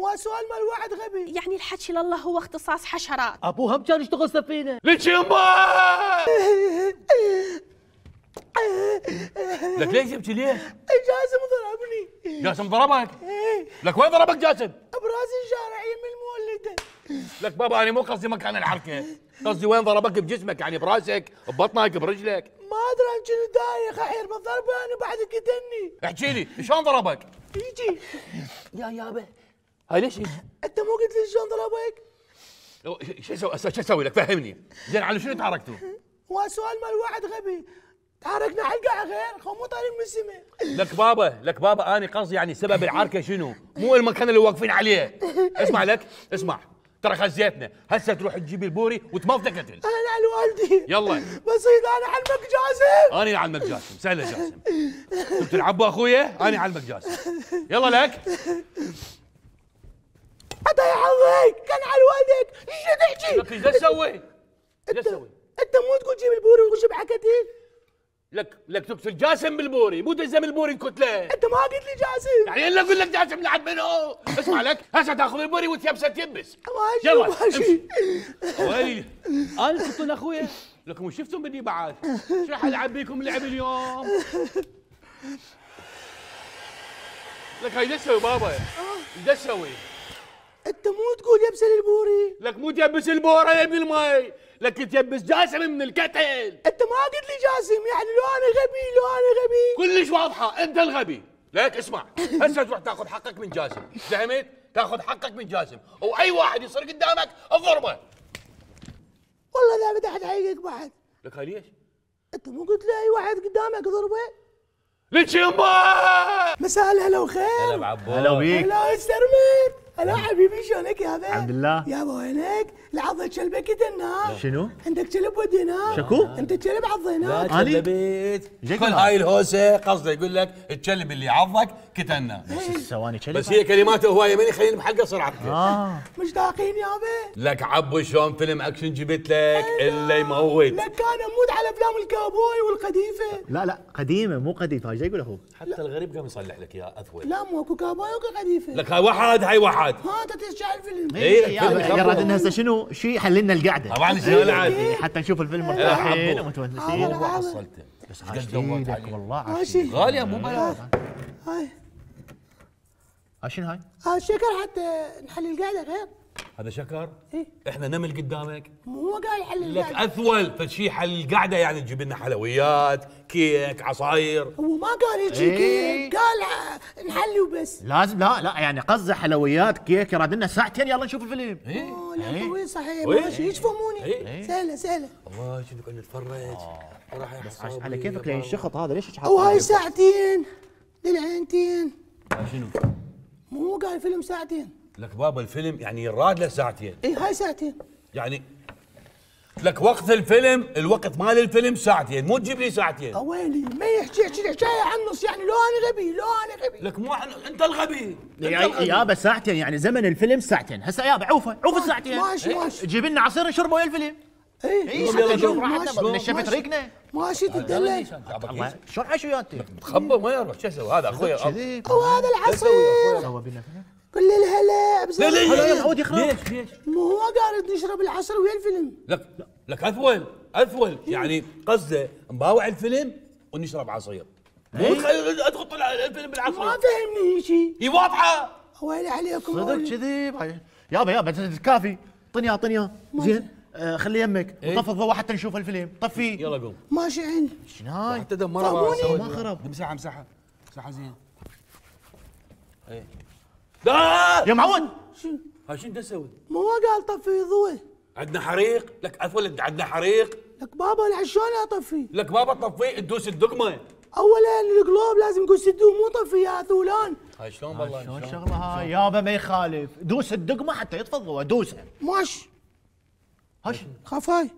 هو سؤال مال واحد غبي. يعني الحكي لله هو اختصاص حشرات. ابوه هم كان يشتغل سفينة. ليش يما لك ليش جبتي ليه؟ جاسم ضربني. جاسم ضربك؟ إيه. لك وين ضربك جاسم؟ براس الشارع يم المولدة. لك بابا أنا مو قصدي مكان الحركة. قصدي وين ضربك؟ بجسمك يعني براسك ببطنك برجلك. ما أدري عن شنو دايخ احير بالضربه أنا بعد قتلني احكي لي شلون ضربك؟ يجي. يا يابا هاي ليش أنت مو قلت لي شلون ضربك؟ شو أسوي شو أسوي لك؟ فهمني. زين على شنو تحركتوا؟ هو سؤال مال واحد غبي. تحركنا حلقة غير. خو مو طالعين من السماء لك بابا لك بابا أنا قصدي يعني سبب العركة شنو؟ مو المكان اللي واقفين عليه. اسمع لك اسمع. ترى خزيتنا. هسه تروح تجيب البوري وتمضي قتل أنا على والدي. يلا. بسيط أنا علمك جاسم. أنا علمك جاسم. سهلة جاسم. تلعب أخويا؟ أنا علمك جاسم. يلا لك حتى يحظك كان على والدك لك إيش تسوي؟ إيش تسوي؟ أنت مو تقول جيب البوري وتخش بحكتين لك لك تقتل جاسم بالبوري مو تلزم البوري الكتله أنت ما قلت لي جاسم. يعني إلا أقول لك جاسم لعب منه. اسمع لك هسه تأخذ البوري وتيبسه تيبس. ماشي يلا، ماشي ويلي أنا كنت أخويا؟ لكم شفتم بدي بعد؟ شو راح ألعب بيكم لعب اليوم؟ لك هاي تسوي بابا؟ إيش تسوي؟ انت مو تقول يبسل البوري. لك مو تيبس البوره يا ابن المي. لك تيبس جاسم من القتل انت ما قلت لي جاسم يعني لو أنا غبي لو أنا غبي. كلش واضحة انت الغبي. لك اسمع هسه تروح تاخذ حقك من جاسم. فهمت؟ تاخذ حقك من جاسم. وأي واحد يصير قدامك اضربه والله لا بدي أحد حقك بعد. لك هاي ليش؟ انت مو قلت لي أي واحد قدامك ضربه ليش يما مساء الهلا وخير. بعبود. هلا بيك. هلا استرمت هلا حبيبي شلونك يابا الحمد لله. يابا وينك؟ لحظة كلبك يدنا شنو؟ عندك كلب ودينا شكو؟ أنت كلب عضيناك أني؟ كذبت جاي كل هاي الهوسة قصده يقول لك الكلب اللي عضك كتنا ثواني كلب بس هي كلماته هواية من يخليني بحلقة صرعتك آه. مشتاقين يابا لك عبو شلون فيلم أكشن جبت لك؟ إلا يموت. لك أنا أموت على أفلام الكاوبوي والقديفة. لا لا قديمة مو قديمه إيش يقول أخوك حتى الغريب قام يصلح لك يا اثول لا مو أكو كاوبوي واكو قديفة. لك هاي واحد هاي واحد. ها انت تشجع الفيلم؟ إيه، يا راد انه هسه شنو؟ شيء يحللنا القعدة. طبعا شلون العاد إيه، حتى نشوف الفيلم مرتاحين آه، ومتونسين. والله. حصلته بس قد عليه. والله عاشقينك غالية مو بلاش هاي. ها شنو هاي؟ ها شكر حتى نحل القعدة غير. هذا شكر؟ إيه. إحنا نمل قدامك. مو هو قاعد يحل لك أثول. فشي حل القعده يعني تجيب لنا حلويات كيك عصاير. هو ما قال يجي إيه. كيك قال نحلي وبس. لازم لا لا يعني قصده حلويات كيك يراد لنا ساعتين يلا نشوف الفيلم. إيه. أوه لا وين صحيح. وين؟ ماشي يفهموني إيه. سهلة سهلة. الله شنو نقعد نتفرج. وراح يحصل على كيفك لين الشخط هذا ليش أو هاي ساعتين. للعينتين شنو؟ مو هو قال فيلم ساعتين. لك بابا الفيلم يعني يراد له ساعتين. اي هاي ساعتين. يعني لك وقت الفيلم الوقت مال الفيلم ساعتين مو تجيب لي ساعتين. أويلي ما يحكي يحكي حكايه عن النص يعني لو أنا غبي لو أنا غبي. لك مو إحنا أنت الغبي. يا-. يابا ساعتين يعني زمن الفيلم ساعتين. هسه يابا عوفه عوف الساعتين ماشي ماشي. جيب لنا عصير نشربه ويا الفيلم. اي اي راحتنا. نشفت ريقنا ماشي. تدلل. الله. شلون عايش ويا انت؟ تخبى ما يروح. شو أسوي هذا أخوي كذي وهذا العصير. سوى بينا كل الهلا بس لا لا لا معود يخرب. ليش ليش؟ مو هو قال نشرب العصير ويا الفيلم. لك لك اثول اثول يعني قصده نباوع الفيلم ونشرب عصير. مو تخيل ادخل طلع الفيلم ما بالعصير فهمني شيء هي واضحة. ويلي عليكم صدق. كذي يابا يابا كافي. طنيا طنيا. زين آه، خلي يمك. إيه. وطفي الضوء حتى نشوف الفيلم. طفي. يلا قوم. ماشي عندي شنو هاي؟ حتى دم مرة. طابوني. ما خرب. مساحه مساحة. مساحة زين. إيه. لا! يا معود شنو هاي شنو تسوي؟ مو هو قال طفي ضوء عندنا حريق. لك اثول عندنا حريق. لك بابا شلون اطفي لك بابا طفيه تدوس الدقمة. اولا القلوب لازم يكون سدوه مو طفي يا ثولان هاي شلون والله شلون؟ شغلة هاي؟ يابا ما يخالف. دوس الدقمة حتى يطفي الضوء دوسها ماشي هاش. خفاي.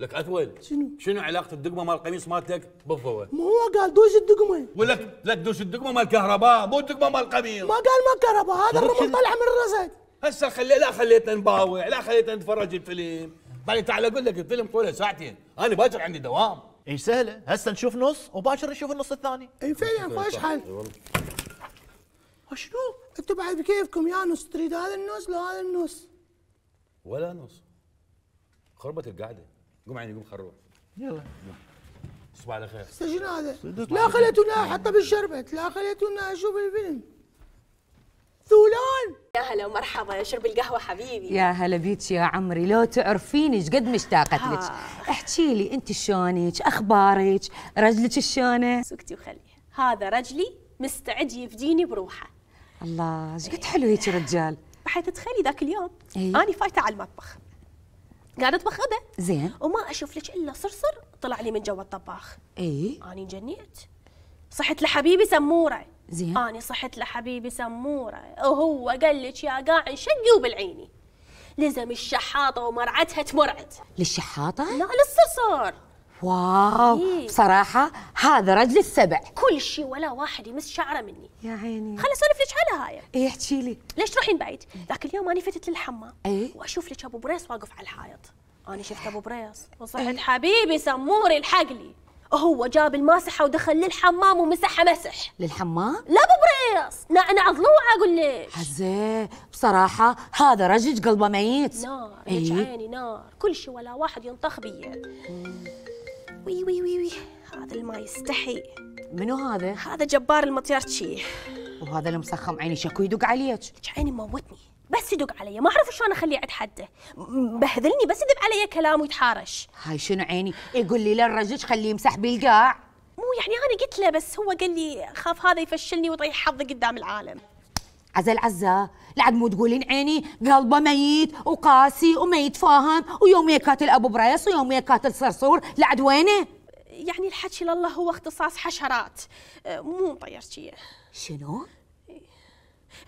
لك اثول شنو؟ شنو علاقة الدقمة مال القميص مالتك؟ بالضوء؟ مو هو قال دوس الدقمة. ولك لك دوس الدقمة مال الكهرباء مو الدقمة مال القميص ما قال ما كهرباء هذا الرمل طلع من الرصد هسه خلي لا خليتنا نباوع لا خليتنا نتفرج الفيلم. بعدين تعال أقول لك الفيلم طوله ساعتين. أنا باكر عندي دوام. إي سهلة. هسه نشوف نص وباكر نشوف النص الثاني. إي فعلا فاش حل؟ شنو؟ أنتوا بعد بكيفكم يا نص تريد هذا النص لا هذا النص. ولا نص. خربت القعده قوم عيني قوم خروح يلا. تصبح على خير شنو هذا؟ لا خليتونا حتى بالشربت لا خليتونا أشوف الفيلم. ثولان. يا هلا ومرحبا. شرب القهوة حبيبي. يا هلا بيك يا عمري. لو تعرفيني إيش قد مشتاقت لك. احكي لي أنت شلونك؟ أخبارك؟ رجلك شلونه سكتي وخليه هذا رجلي مستعد يفديني بروحه. الله إيش قد حلو هيك رجال؟ بحيث تخيلي ذاك اليوم؟ إيه. أنا فايتة على المطبخ. قاعدة أطبخ غدا زين. وما أشوف لك إلا صرصر طلع لي من جوا الطباخ. إي. أنا انجنيت صحت لحبيبي سمورة. زين. أنا صحت لحبيبي سمورة. وهو قال لك يا قاع شقي وبالعيني. لزم الشحاطة ومرعتها تمرعد للشحاطة؟ لا للصرصر. واو إيه. بصراحه هذا رجل السبع. كل شيء ولا واحد يمس شعره مني. يا عيني. خل أسولف لك على هاي؟ اي احكي لي. ليش تروحين بعيد؟ ذاك اليوم أنا فتت للحمام. إيه. وأشوف لك أبو بريس واقف على الحائط. أنا شفت أبو بريس. وصحت حبيبي سموري الحق لي هو جاب الماسحة ودخل للحمام ومسحها مسح. للحمام؟ لا أبو بريس. نعنع ضلوع أقول لك عزة بصراحة هذا رجل قلبه ميت. نار إيه. عيني نار. كل شيء ولا واحد ينطخ بيا وي وي وي وي. هذا اللي ما يستحي. منو هذا؟ هذا جبار المطيرتشي وهذا اللي مسخم عيني شكو يدق عليك. عيني موتني. بس يدق علي. ما أعرف شلون أخليه عند حده بهذلني بس يذب علي كلام ويتحارش. هاي شنو عيني؟ يقول لي للرجل خليه يمسح بالقاع. مو يعني أنا قلت له بس هو قال لي خاف هذا يفشلني ويطيح حظي قدام العالم. عزة العزة لعد مو تقولين عيني قلبه ميت وقاسي وما يتفاهم ويوم يكاتل أبو بريس ويوم يكاتل صرصور. لعد وينه؟ يعني الحكي لله هو اختصاص حشرات. مو مطيرتشيه شنو؟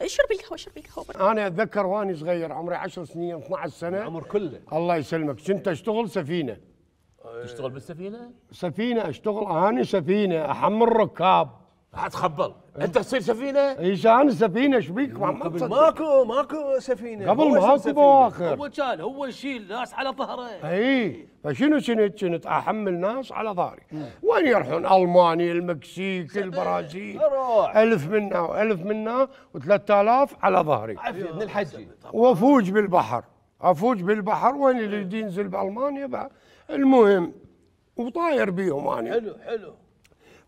شربي القهوة شربي القهوة أنا أتذكر وأني صغير عمري 10 سنين 12 سنة. العمر كله. الله يسلمك. كنت أشتغل سفينة. تشتغل بالسفينة؟ سفينة أشتغل أنا سفينة أحمل ركاب. حتخبل أنت تصير سفينة؟ إيش أنا سفينة إيش بيك؟ قبل. ماكو ماكو سفينة. قبل ماكو. بواخر. هو كان هو يشيل ناس على ظهره. إي فشنو كنت؟ كنت أحمل ناس على ظهري. وين يروحون؟ المانيا المكسيك البرازيل. ألف منا والف منا و3000 على ظهري. عافيه ابن الحجي وأفوج بالبحر. أفوج بالبحر وين اللي ينزل بألمانيا؟ بقى المهم وطاير بيهم أنا. حلو حلو.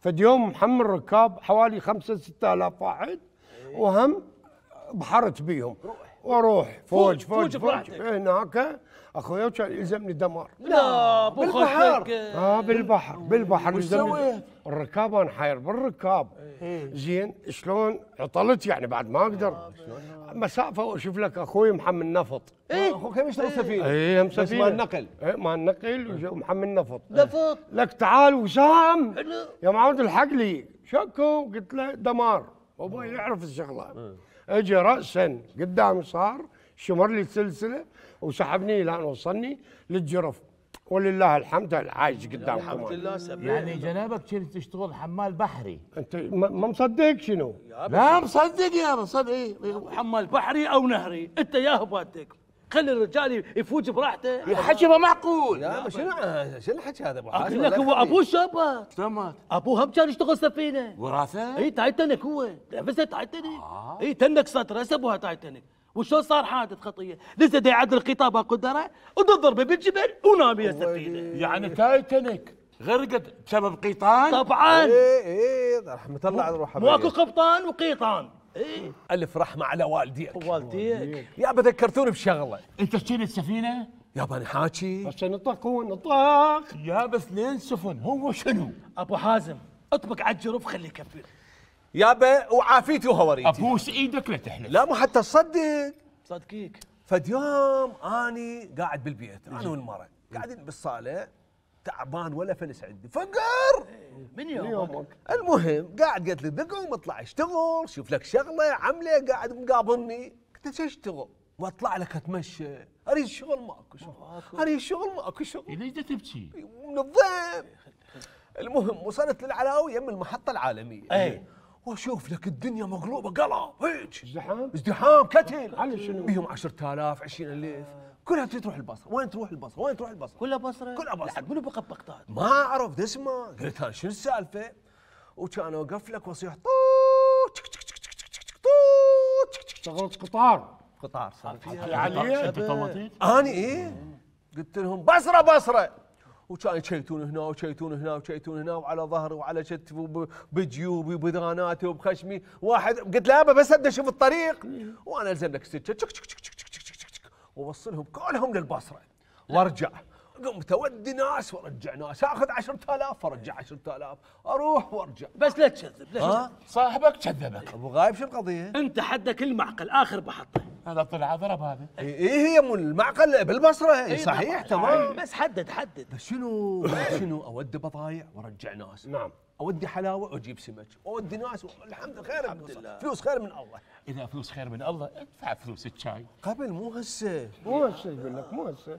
فد يوم محمل ركاب حوالي خمسة ستة آلاف واحد وهم بحرت بيهم. وأروح فوج فوج فوج فوج براحتك. هناك اخويا كان يلزمني دمار لا بالبحر. آه بالبحر بالبحر وش يلزمني سويت؟ الركاب أنا حاير بالركاب. زين شلون؟ عطلت يعني بعد ما أقدر. مسافة وأشوف لك أخوي محمل نفط. إيه. أخوك هم يشتغل سفينة؟ إيه هم بس سفينة. مال نقل إيه مال نقل ومحمل نفط. نفط. لك تعال وسام. يا معود الحق لي شكو؟ قلت له دمار. أبوي يعرف الشغلة. اجى راسا قدامي صار شمر لي سلسلة وسحبني إلى أن وصلني للجرف ولله الحمد عايش قدامكم الحمد. لله سبيل يعني جنابك كنت تشتغل حمال بحري أنت ما ما مصدق شنو؟ لا مصدق يا مصدق إيه. حمال بحري أو نهري أنت يا هباتك خلي الرجال يفوج براحته. الحكي ما معقول. لا شنو شنو الحكي هذا أبو أقول حازم لك هو. ابوه شابه تمام ابوه هم كان يشتغل سفينة. وراثة؟ إي تايتانيك هو. نفسه تايتانيك. إي تنك سطر أبوها تايتانيك. وشلون صار حادث خطية؟ نزل دا يعدل الخطابه قدره وتضربه بالجبل ونام يا سفينة. يعني تايتانيك. غرقت بسبب قيطان؟ طبعا. إيه إيه رحمة الله على روحه. ماكو قبطان وقيطان. اي ألف رحمة على والديك. والديك. يا ذكرتوني بشغلة. أنت كنت سفينه يا بني حاكي بس نطق هو نطق يا بس اثنين سفن هو شنو؟ أبو حازم اطبق على الجرف خليه يكفر يابا وعافيتي وهوريتي ابوس إيدك لا تحلف. لا مو حتى تصدق. صدقيك. فد يوم أني قاعد بالبيت أنا والمرة قاعدين بالصالة. تعبان ولا فلس عندي. فقر! من يومك؟ المهم قاعد قالت لي دقم اطلع اشتغل شوف لك شغلة عملة قاعد مقابلني. قلت له "شو اشتغل؟ واطلع لك اتمشى. أريد شغل ماكو شغل. أريد شغل ماكو شغل. ليش تبكي؟ من الضيم المهم وصلت للعلاوي يم المحطة العالمية. اي. وأشوف لك الدنيا مقلوبة قلب هيك ازدحام؟ ازدحام كتل. على شنو؟ بيهم 10000 20000 كلها تروح البصره وين تروح البصره وين تروح البصره كلها بصره كلها. لعد منو بقى بغداد ما اعرف ده اسمه قلت أنا شنو السالفه وكان اوقف لك واصيح اشتغلت قطار قطار صار العالية انت طوطيت اني إيه قلت لهم بصره بصره وكانوا يشيتون هنا وشيتون هنا وشيتون هنا وعلى ظهري وعلى كتفي وب- بجيوبي وبذاناتي وبخشمي واحد قلت له بس ابدا أشوف الطريق وأنا الزم لك السكه ووصلهم كلهم للبصرة. وارجع. قمت اودي ناس وارجع ناس. آخذ 10000 وارجع 10000 أروح وأرجع. بس لا تكذب لا ها؟ صاحبك كذبك أبو غايب شو القضية؟ أنت حدك المعقل آخر بحطه. هذا طلع ضرب هذا. إيه هي مو المعقل بالبصرة. إيه صحيح تمام. بس حدد حدد. بس شنو؟ شنو؟ أودي بضايع وأرجع ناس. نعم. أودي حلاوة وأجيب سمك. أودي ناس الحمد لله خير الحمد لله. فلوس خير من الله. إذا فلوس خير من الله ادفع فلوس الشاي قبل مو هسه. مو هسه يقول لك مو هسه.